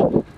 Bye.